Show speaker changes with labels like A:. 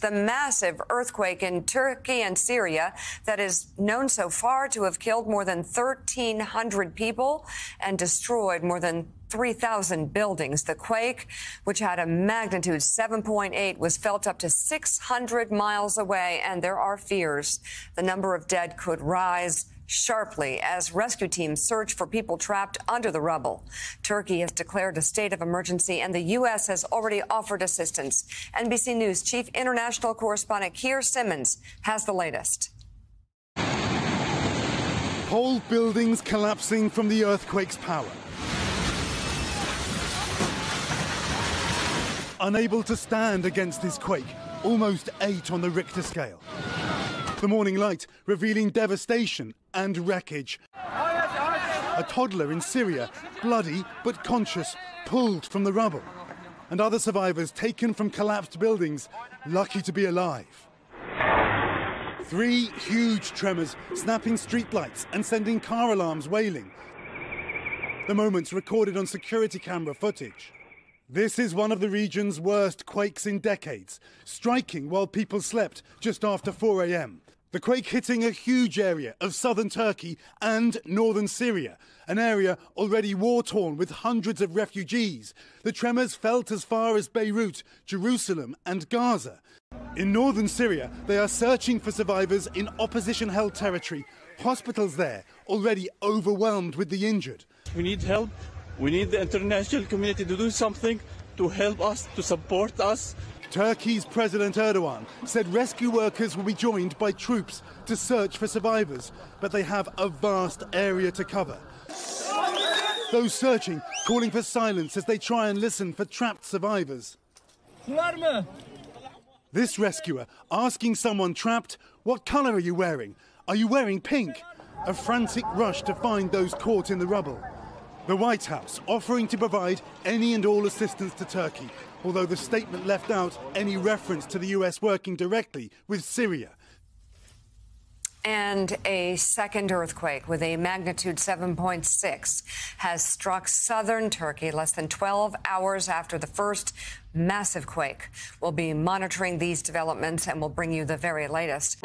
A: The massive earthquake in Turkey and Syria that is known so far to have killed more than 1,300 people and destroyed more than 3,000 buildings. The quake, which had a magnitude 7.8, was felt up to 600 miles away, and there are fears the number of dead could rise sharply as rescue teams search for people trapped under the rubble. Turkey has declared a state of emergency, and the U.S. has already offered assistance. NBC News Chief International Correspondent Keir Simmons has the latest.
B: Whole buildings collapsing from the earthquake's power. Unable to stand against this quake, almost eight on the Richter scale. The morning light revealing devastation and wreckage. A toddler in Syria, bloody but conscious, pulled from the rubble. And other survivors taken from collapsed buildings, lucky to be alive. Three huge tremors snapping streetlights and sending car alarms wailing. The moments recorded on security camera footage. This is one of the region's worst quakes in decades, striking while people slept just after 4 a.m. The quake hitting a huge area of southern Turkey and northern Syria, an area already war torn with hundreds of refugees. The tremors felt as far as Beirut, Jerusalem, and Gaza. In northern Syria, they are searching for survivors in opposition held territory. Hospitals there already overwhelmed with the injured.
C: We need help. We need the international community to do something to help us, to support us.
B: Turkey's President Erdogan said rescue workers will be joined by troops to search for survivors, but they have a vast area to cover. Those searching calling for silence as they try and listen for trapped survivors. This rescuer asking someone trapped, What colour are you wearing? Are you wearing pink? A frantic rush to find those caught in the rubble. The White House offering to provide any and all assistance to Turkey, although the statement left out any reference to the US working directly with Syria.
A: And a second earthquake with a magnitude 7.6 has struck southern Turkey less than 12 hours after the first massive quake. We'll be monitoring these developments and we'll bring you the very latest.